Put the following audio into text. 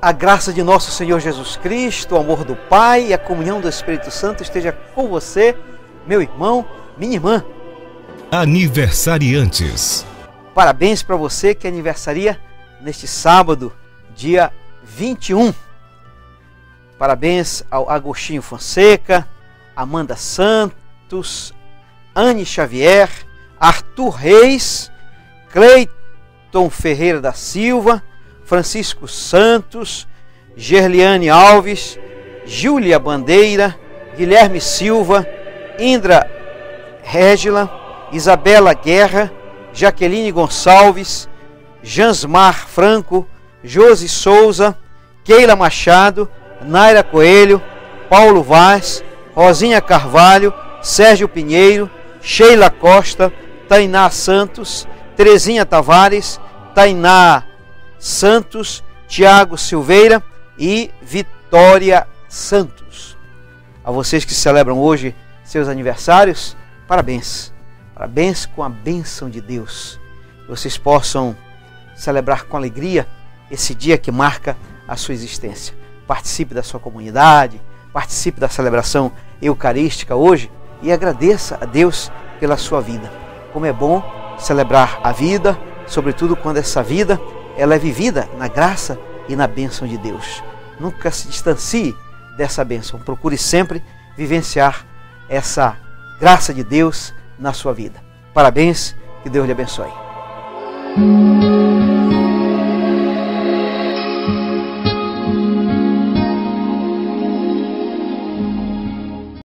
A graça de nosso Senhor Jesus Cristo, o amor do Pai e a comunhão do Espírito Santo esteja com você, meu irmão, minha irmã. Aniversariantes. Parabéns para você que aniversaria neste sábado, dia 21. Parabéns ao Agostinho Fonseca, Amanda Santos, Anne Xavier, Arthur Reis, Cleiton Ferreira da Silva, Francisco Santos, Gerliane Alves, Júlia Bandeira, Guilherme Silva, Indra Régila, Isabela Guerra, Jaqueline Gonçalves, Jansmar Franco, Josi Souza, Keila Machado, Naira Coelho, Paulo Vaz, Rosinha Carvalho, Sérgio Pinheiro, Sheila Costa, Tainá Santos, Terezinha Tavares, Tainá Santos, Tiago Silveira e Vitória Santos. A vocês que celebram hoje seus aniversários, parabéns. Parabéns com a bênção de Deus. Que vocês possam celebrar com alegria esse dia que marca a sua existência. Participe da sua comunidade, participe da celebração eucarística hoje e agradeça a Deus pela sua vida. Como é bom celebrar a vida, sobretudo quando essa vida ela é vivida na graça e na bênção de Deus. Nunca se distancie dessa bênção. Procure sempre vivenciar essa graça de Deus na sua vida. Parabéns, que Deus lhe abençoe.